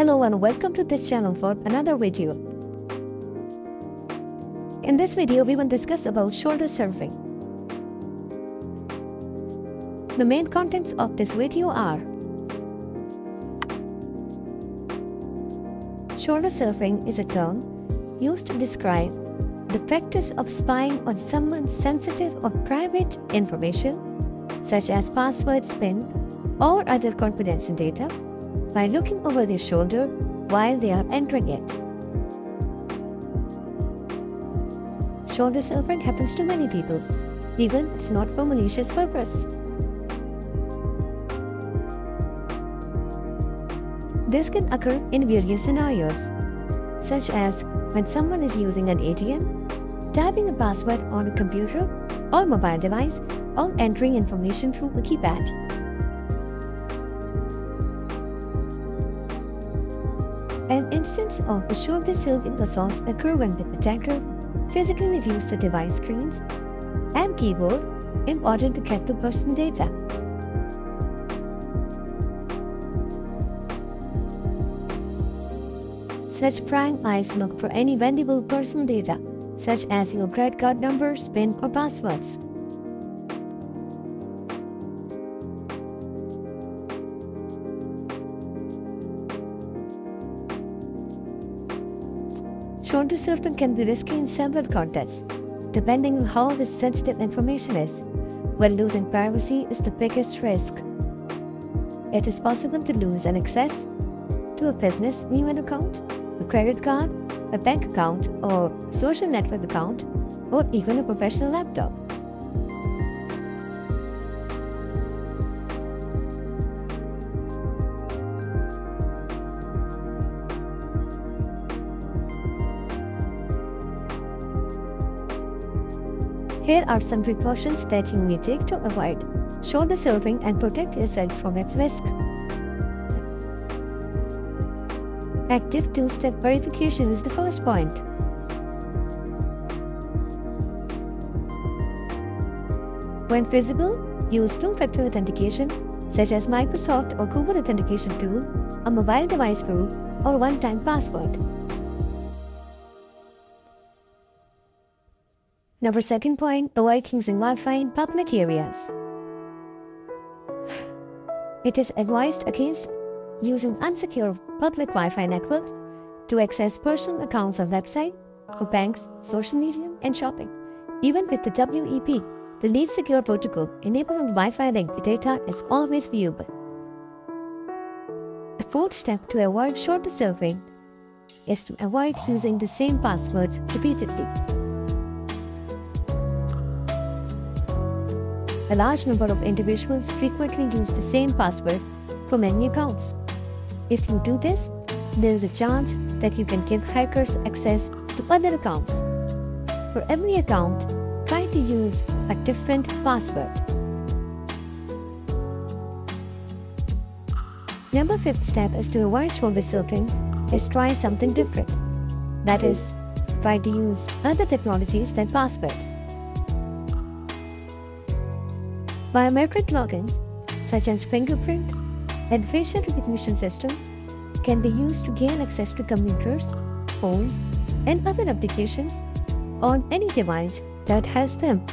Hello and welcome to this channel for another video. In this video, we will discuss about shoulder surfing. The main contents of this video are Shoulder surfing is a term used to describe the practice of spying on someone's sensitive or private information, such as passwords, PIN, or other confidential data, by looking over their shoulder while they are entering it. Shoulder surfing happens to many people, even it's not for malicious purpose. This can occur in various scenarios, such as when someone is using an ATM typing a password on a computer or mobile device, or entering information through a keypad. An instance of a shoulder surfing assault occur when the attacker physically views the device screens and keyboard in order to get the person data. Such prying eyes look for any valuable personal data such as your credit card numbers, PIN, or passwords. Shoulder surfing can be risky in several contexts, depending on how this sensitive information is, where losing privacy is the biggest risk. It is possible to lose an access to a business email account, a credit card, a bank account or social network account, or even a professional laptop. Here are some precautions that you may take to avoid shoulder surfing and protect yourself from its risk. Active two-step verification is the first point. When feasible, use two-factor authentication such as Microsoft or Google Authentication Tool, a mobile device proof, or one-time password. Number second point, avoid using Wi-Fi in public areas. It is advised against using unsecure public Wi-Fi networks to access personal accounts of websites, or banks, social media, and shopping. Even with the WEP, the least secure protocol enabling Wi-Fi linked data is always viewable. A fourth step to avoid shoulder surfing is to avoid using the same passwords repeatedly. A large number of individuals frequently use the same password for many accounts. If you do this, there is a chance that you can give hackers access to other accounts. For every account, try to use a different password. Number fifth step is to avoid surfing is try something different. That is, try to use other technologies than passwords. Biometric logins, such as fingerprint, and facial recognition system can be used to gain access to computers, phones, and other applications on any device that has them.